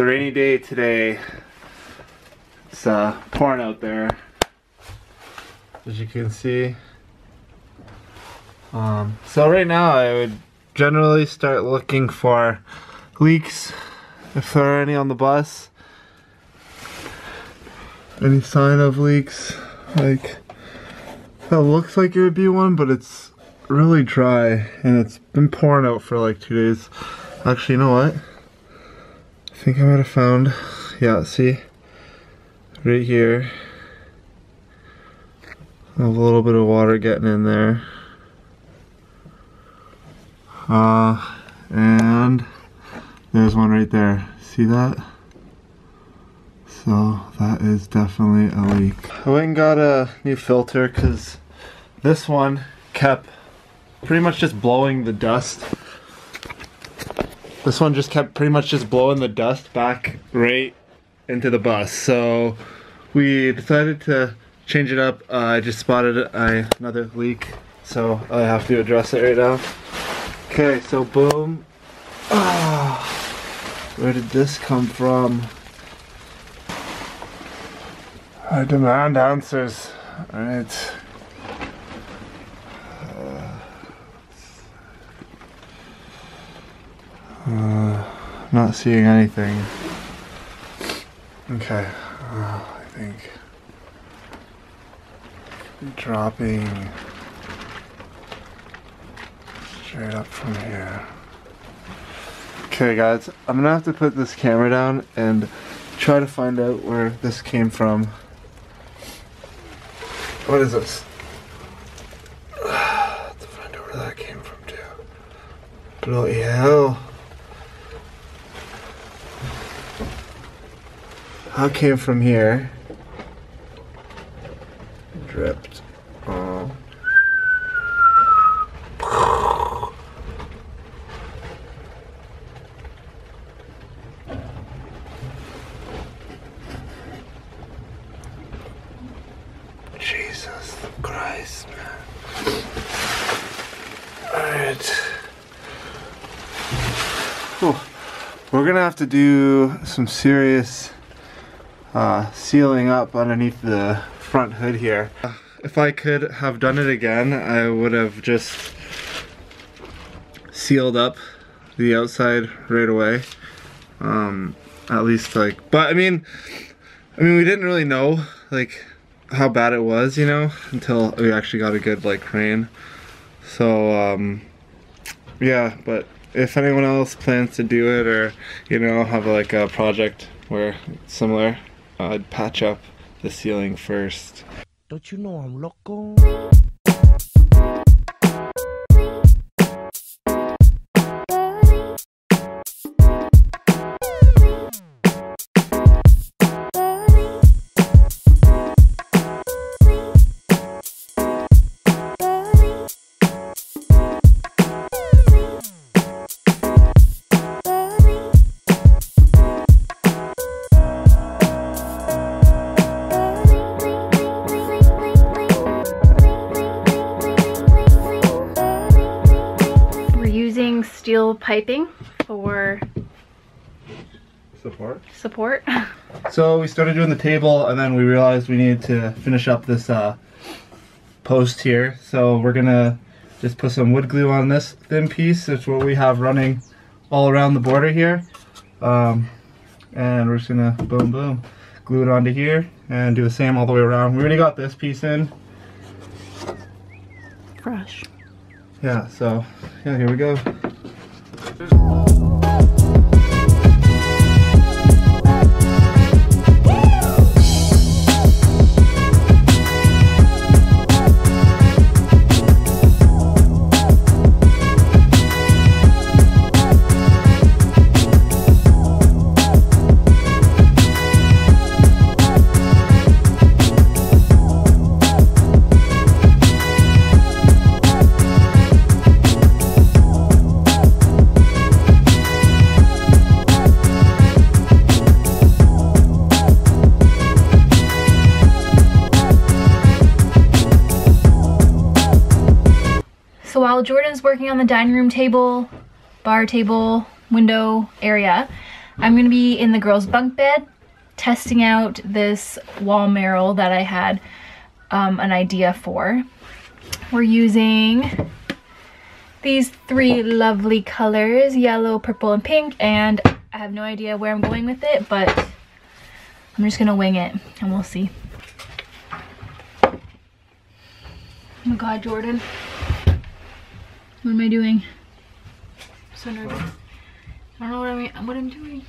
a rainy day today. It's uh, pouring out there. As you can see. Um, so right now I would generally start looking for leaks if there are any on the bus. Any sign of leaks? Like, that looks like it would be one, but it's really dry and it's been pouring out for like two days. Actually, you know what? I think I might have found, yeah, see? Right here. A little bit of water getting in there. Uh, and there's one right there. See that? So that is definitely a leak. I went and got a new filter because this one kept pretty much just blowing the dust. This one just kept pretty much just blowing the dust back right into the bus. So we decided to change it up. Uh, I just spotted uh, another leak, so I have to address it right now. Okay, so boom. Ah, where did this come from? I demand answers. Alright. Uh, not seeing anything. Okay, uh, I think dropping straight up from here. Okay guys, I'm gonna have to put this camera down and try to find out where this came from. What is this? to find out where that came from too. Bloody hell. That came from here. Dripped. Oh. Jesus Christ, man. Alright. We're gonna have to do some serious uh, sealing up underneath the front hood here. If I could have done it again, I would have just sealed up the outside right away. Um, at least like, but I mean, I mean, we didn't really know like how bad it was, you know, until we actually got a good like rain. So, um, yeah, but if anyone else plans to do it or, you know, have like a project where it's similar, I'd patch up the ceiling first. Don't you know I'm loco? Steel piping for Support. support. So we started doing the table and then we realized we needed to finish up this uh, post here. So we're gonna just put some wood glue on this thin piece. It's what we have running all around the border here. Um, and we're just gonna boom boom glue it onto here and do the same all the way around. We already got this piece in. Fresh. Yeah, so yeah, here we go. While Jordan's working on the dining room table, bar table, window area, I'm gonna be in the girls' bunk bed testing out this wall mural that I had um, an idea for. We're using these three lovely colors, yellow, purple, and pink, and I have no idea where I'm going with it, but I'm just gonna wing it and we'll see. Oh my god, Jordan. What am I doing? I'm so nervous. I don't know what I'm, what I'm doing.